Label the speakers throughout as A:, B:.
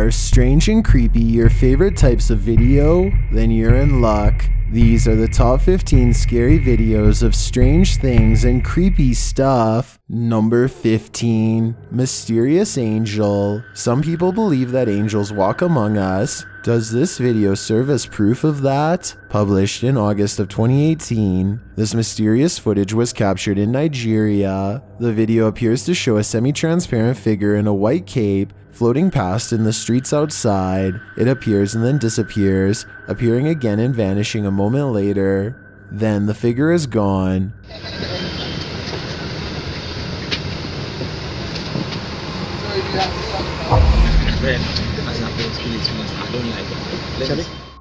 A: Are strange and creepy your favorite types of video? Then you're in luck. These are the top 15 scary videos of strange things and creepy stuff. Number 15 Mysterious Angel. Some people believe that angels walk among us. Does this video serve as proof of that? Published in August of 2018, this mysterious footage was captured in Nigeria. The video appears to show a semi transparent figure in a white cape floating past in the streets outside. It appears and then disappears, appearing again and vanishing a moment later. Then the figure is gone.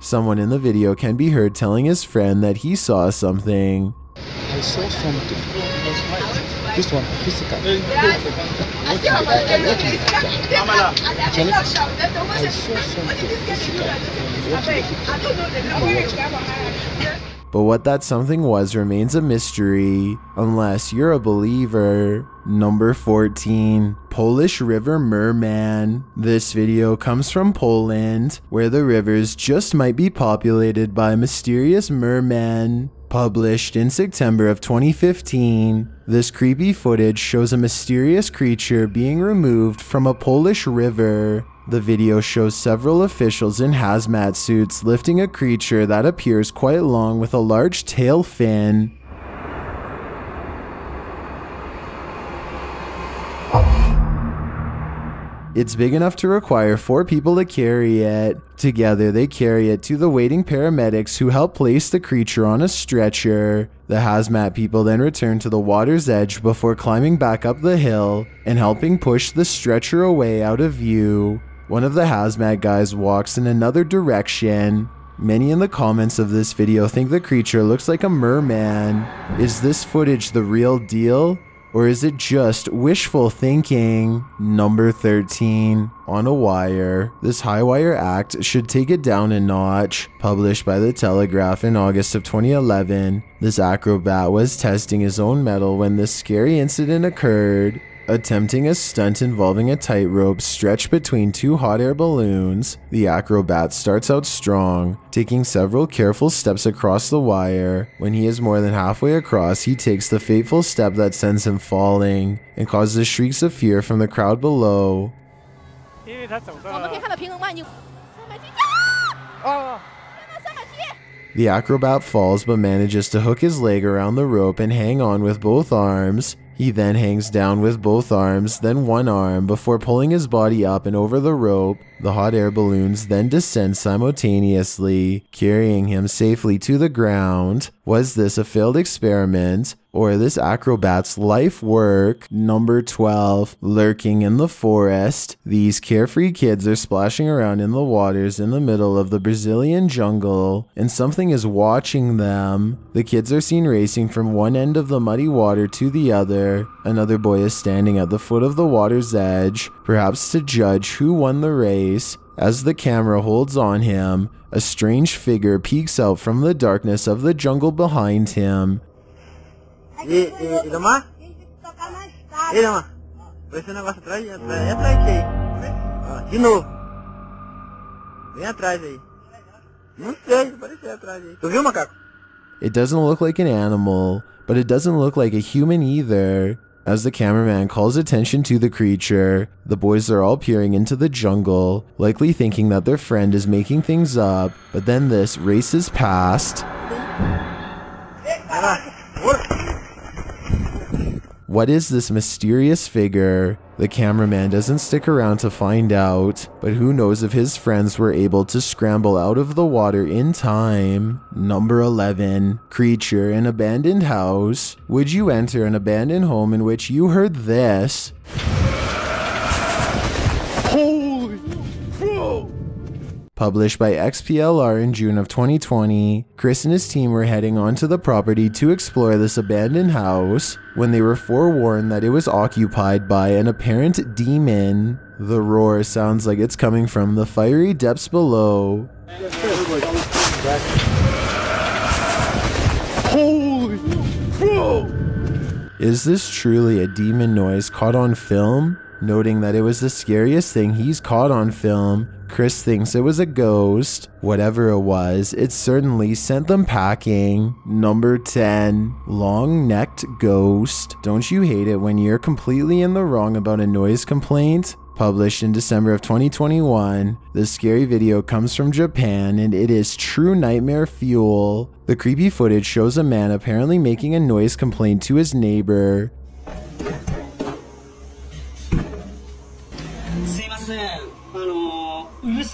A: Someone in the video can be heard telling his friend that he saw something.
B: I saw something. This one, physical. Actually, I saw something physical.
A: But what that something was remains a mystery, unless you're a believer. Number 14 Polish River Merman. This video comes from Poland, where the rivers just might be populated by mysterious mermen. Published in September of 2015, this creepy footage shows a mysterious creature being removed from a Polish river. The video shows several officials in hazmat suits lifting a creature that appears quite long with a large tail fin. It's big enough to require four people to carry it. Together, they carry it to the waiting paramedics who help place the creature on a stretcher. The hazmat people then return to the water's edge before climbing back up the hill and helping push the stretcher away out of view. One of the hazmat guys walks in another direction. Many in the comments of this video think the creature looks like a merman. Is this footage the real deal? Or is it just wishful thinking? Number 13. On a Wire. This High Wire Act should take it down a notch. Published by The Telegraph in August of 2011, this acrobat was testing his own mettle when this scary incident occurred Attempting a stunt involving a tightrope stretched between two hot air balloons, the acrobat starts out strong, taking several careful steps across the wire. When he is more than halfway across, he takes the fateful step that sends him falling and causes shrieks of fear from the crowd below.
C: 因为他走到
D: 我们可以看到平衡慢镜，三百七，
C: 哦，
D: 三百七。
A: The acrobat falls but manages to hook his leg around the rope and hang on with both arms. He then hangs down with both arms, then one arm, before pulling his body up and over the rope. The hot air balloons then descend simultaneously, carrying him safely to the ground. Was this a failed experiment? Or this acrobat's life work? Number 12. Lurking in the forest. These carefree kids are splashing around in the waters in the middle of the Brazilian jungle, and something is watching them. The kids are seen racing from one end of the muddy water to the other. Another boy is standing at the foot of the water's edge, perhaps to judge who won the race. As the camera holds on him, a strange figure peeks out from the darkness of the jungle behind him.
E: Atrás, atrás, vem atrás atrás macaco?
A: It doesn't look like an animal, but it doesn't look like a human either. As the cameraman calls attention to the creature, the boys are all peering into the jungle, likely thinking that their friend is making things up, but then this races past. What is this mysterious figure? The cameraman doesn't stick around to find out, but who knows if his friends were able to scramble out of the water in time. Number 11. Creature in abandoned house. Would you enter an abandoned home in which you heard this? Published by XPLR in June of 2020, Chris and his team were heading onto the property to explore this abandoned house when they were forewarned that it was occupied by an apparent demon. The roar sounds like it's coming from the fiery depths below.
C: Holy, bro!
A: Is this truly a demon noise caught on film? Noting that it was the scariest thing he's caught on film, Chris thinks it was a ghost. Whatever it was, it certainly sent them packing. Number 10, long necked ghost. Don't you hate it when you're completely in the wrong about a noise complaint? Published in December of 2021, the scary video comes from Japan and it is true nightmare fuel. The creepy footage shows a man apparently making a noise complaint to his neighbor.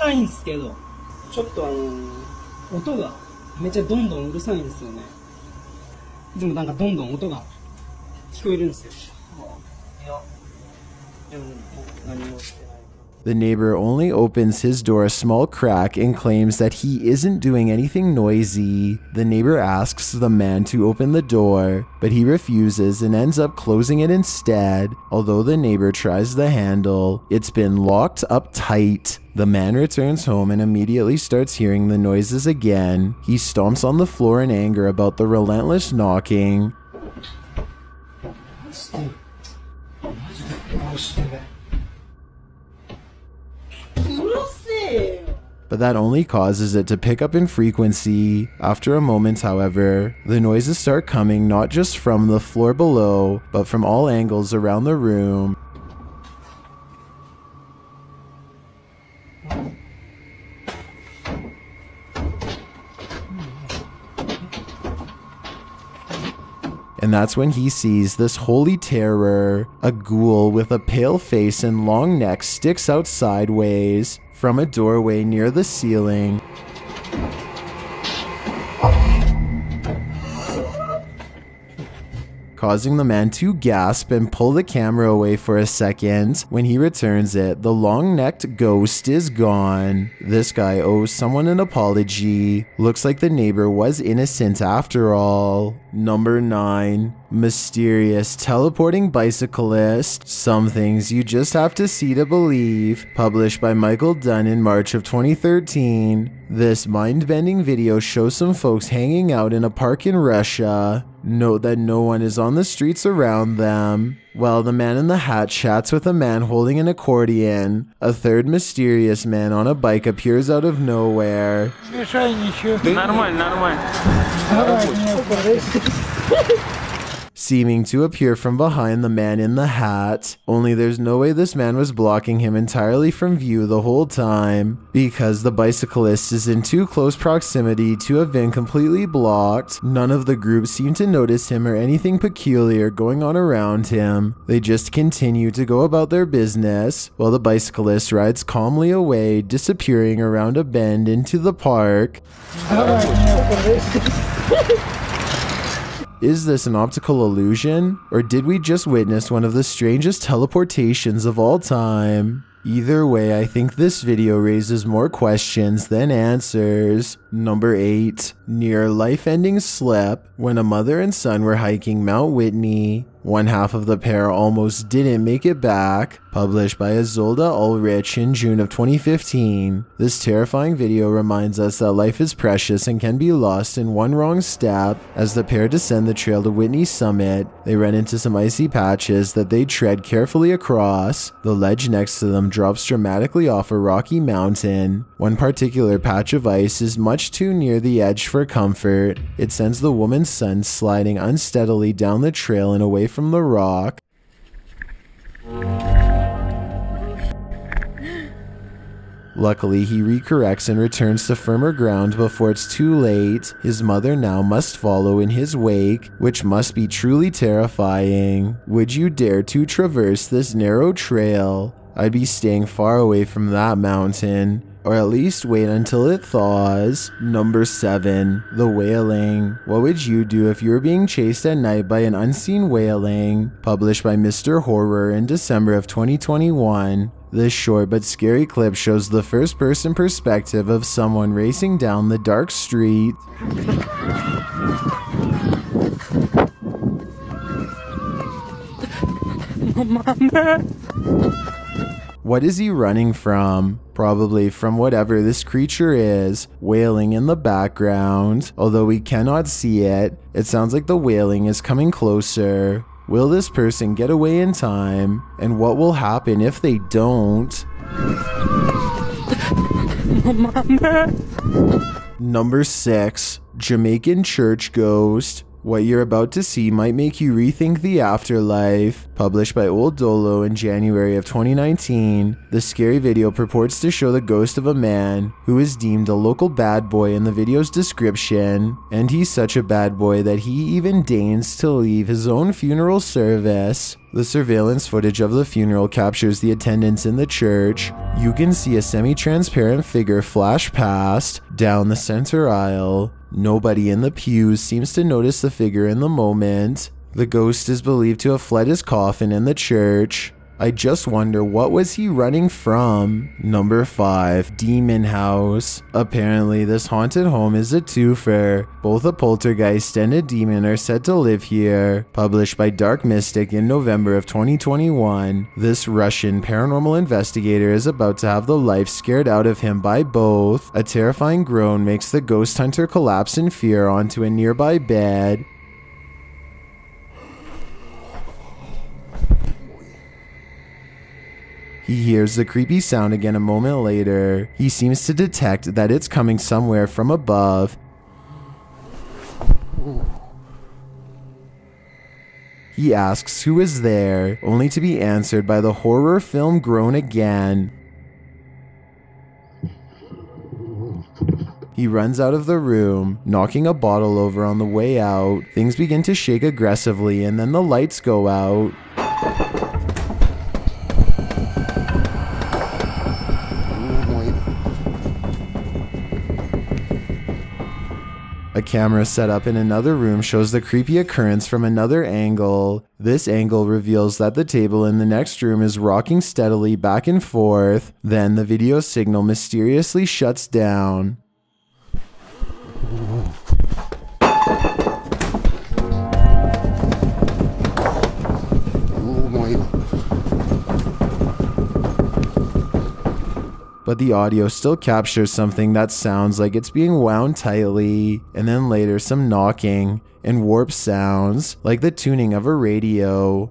F: さいんですけど、ちょっとあのー、音がめっちゃどんどんうるさいんですよね。いつもなんかどんどん音が聞こえるんですよ。いや、でも何もして。
A: The neighbor only opens his door a small crack and claims that he isn't doing anything noisy. The neighbor asks the man to open the door, but he refuses and ends up closing it instead. Although the neighbor tries the handle, it's been locked up tight. The man returns home and immediately starts hearing the noises again. He stomps on the floor in anger about the relentless knocking. But that only causes it to pick up in frequency. After a moment, however, the noises start coming not just from the floor below, but from all angles around the room. And that's when he sees this holy terror. A ghoul with a pale face and long neck sticks out sideways from a doorway near the ceiling. Causing the man to gasp and pull the camera away for a second. When he returns it, the long necked ghost is gone. This guy owes someone an apology. Looks like the neighbor was innocent after all. Number 9. Mysterious teleporting bicyclist. Some things you just have to see to believe. Published by Michael Dunn in March of 2013. This mind bending video shows some folks hanging out in a park in Russia. Note that no one is on the streets around them. While the man in the hat chats with a man holding an accordion, a third mysterious man on a bike appears out of nowhere seeming to appear from behind the man in the hat. Only there's no way this man was blocking him entirely from view the whole time, because the bicyclist is in too close proximity to have been completely blocked. None of the group seemed to notice him or anything peculiar going on around him. They just continue to go about their business, while the bicyclist rides calmly away, disappearing around a bend into the park. Is this an optical illusion? Or did we just witness one of the strangest teleportations of all time? Either way, I think this video raises more questions than answers. Number 8. Near life ending slip. When a mother and son were hiking Mount Whitney, one half of the pair almost didn't make it back. Published by Azolda Ulrich in June of 2015. This terrifying video reminds us that life is precious and can be lost in one wrong step. As the pair descend the trail to Whitney summit, they run into some icy patches that they tread carefully across. The ledge next to them drops dramatically off a rocky mountain. One particular patch of ice is much too near the edge for comfort. It sends the woman's son sliding unsteadily down the trail and away from the rock. Luckily, he recorrects and returns to firmer ground before it's too late. His mother now must follow in his wake, which must be truly terrifying. Would you dare to traverse this narrow trail? I'd be staying far away from that mountain. Or at least wait until it thaws. Number 7. The Wailing. What would you do if you were being chased at night by an unseen wailing? Published by Mr. Horror in December of 2021. This short but scary clip shows the first person perspective of someone racing down the dark street. What is he running from? Probably from whatever this creature is, wailing in the background. Although we cannot see it, it sounds like the wailing is coming closer. Will this person get away in time? And what will happen if they don't? Number 6 Jamaican Church Ghost. What you're about to see might make you rethink the afterlife. Published by Old Dolo in January of 2019, the scary video purports to show the ghost of a man who is deemed a local bad boy in the video's description, and he's such a bad boy that he even deigns to leave his own funeral service. The surveillance footage of the funeral captures the attendants in the church. You can see a semi transparent figure flash past down the center aisle. Nobody in the pews seems to notice the figure in the moment. The ghost is believed to have fled his coffin in the church. I just wonder what was he running from? Number 5, Demon House. Apparently this haunted home is a twofer. Both a poltergeist and a demon are said to live here. Published by Dark Mystic in November of 2021, this Russian paranormal investigator is about to have the life scared out of him by both. A terrifying groan makes the ghost hunter collapse in fear onto a nearby bed. He hears the creepy sound again a moment later. He seems to detect that it's coming somewhere from above. He asks who is there, only to be answered by the horror film groan again. He runs out of the room, knocking a bottle over on the way out. Things begin to shake aggressively, and then the lights go out. Camera set up in another room shows the creepy occurrence from another angle. This angle reveals that the table in the next room is rocking steadily back and forth. Then the video signal mysteriously shuts down. But the audio still captures something that sounds like it's being wound tightly, and then later some knocking and warp sounds like the tuning of a radio.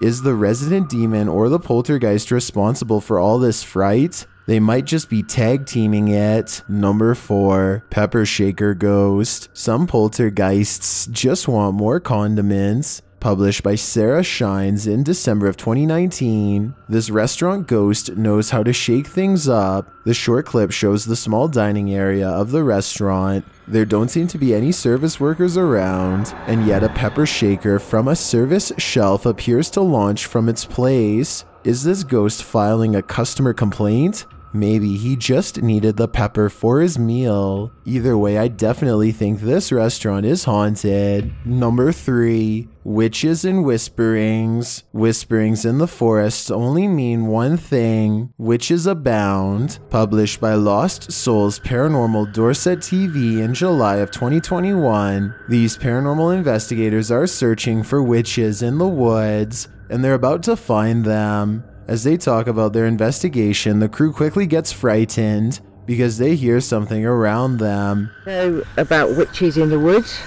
A: Is the resident demon or the poltergeist responsible for all this fright? They might just be tag teaming it. Number 4, Pepper Shaker Ghost. Some poltergeists just want more condiments. Published by Sarah Shines in December of 2019, this restaurant ghost knows how to shake things up. The short clip shows the small dining area of the restaurant. There don't seem to be any service workers around, and yet a pepper shaker from a service shelf appears to launch from its place. Is this ghost filing a customer complaint? Maybe he just needed the pepper for his meal. Either way, I definitely think this restaurant is haunted. Number 3. Witches and Whisperings. Whisperings in the forest only mean one thing witches abound. Published by Lost Souls Paranormal Dorset TV in July of 2021. These paranormal investigators are searching for witches in the woods, and they're about to find them. As they talk about their investigation, the crew quickly gets frightened because they hear something around them.
G: know about witches in the woods.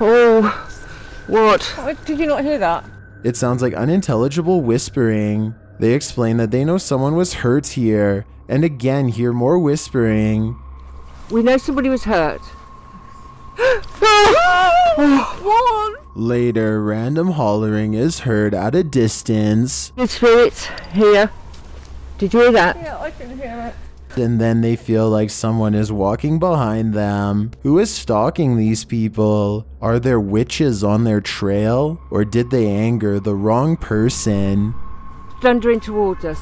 G: Oh, what?
H: Oh, Did you not hear that?
A: It sounds like unintelligible whispering. They explain that they know someone was hurt here, and again hear more whispering.
G: We know somebody was hurt.
A: Later, random hollering is heard at a distance,
G: Good spirits here. Did you hear that?
H: Yeah, I can hear it.
A: and then they feel like someone is walking behind them. Who is stalking these people? Are there witches on their trail? Or did they anger the wrong person?
G: Thundering towards us.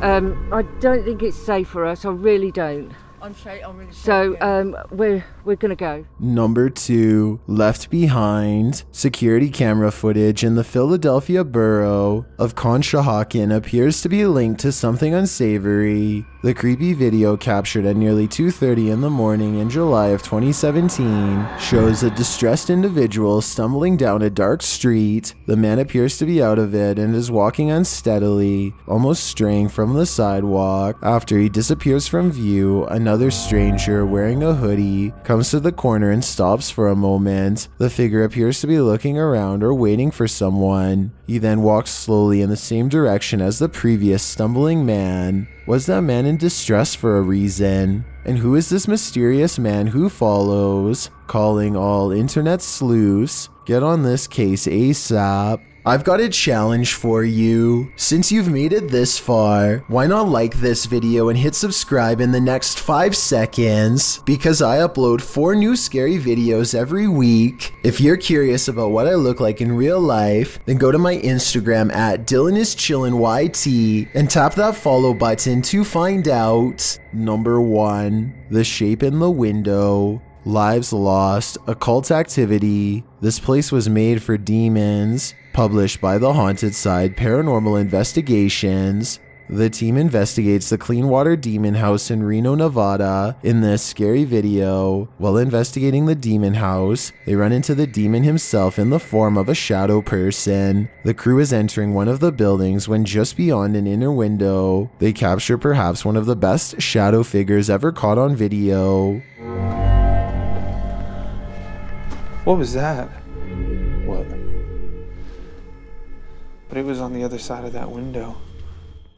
G: Um, I don't think it's safe for us. I really don't.
H: I'm straight. I'm really
G: So um, we're we're gonna go.
A: Number two, left behind. Security camera footage in the Philadelphia borough of Conshohocken appears to be linked to something unsavory. The creepy video captured at nearly 2:30 in the morning in July of 2017 shows a distressed individual stumbling down a dark street. The man appears to be out of it and is walking unsteadily, almost straying from the sidewalk. After he disappears from view, another stranger wearing a hoodie comes to the corner and stops for a moment. The figure appears to be looking around or waiting for someone. He then walks slowly in the same direction as the previous stumbling man. Was that man in distress for a reason? And who is this mysterious man who follows? Calling all internet sleuths. Get on this case ASAP. I've got a challenge for you. Since you've made it this far, why not like this video and hit subscribe in the next 5 seconds? Because I upload 4 new scary videos every week. If you're curious about what I look like in real life, then go to my Instagram at DylanIsChillinYT and tap that follow button to find out. Number 1. The shape in the window. Lives Lost, Occult Activity. This place was made for demons. Published by the Haunted Side Paranormal Investigations. The team investigates the Clean Water Demon House in Reno, Nevada. In this scary video, while investigating the demon house, they run into the demon himself in the form of a shadow person. The crew is entering one of the buildings when just beyond an inner window, they capture perhaps one of the best shadow figures ever caught on video.
I: What was that?
B: What?
I: But it was on the other side of that window.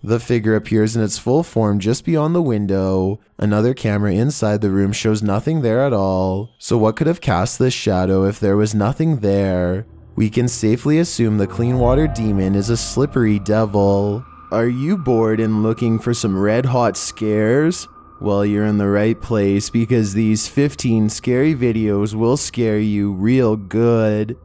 A: The figure appears in its full form just beyond the window. Another camera inside the room shows nothing there at all. So, what could have cast this shadow if there was nothing there? We can safely assume the clean water demon is a slippery devil. Are you bored and looking for some red hot scares? Well, you're in the right place because these 15 scary videos will scare you real good.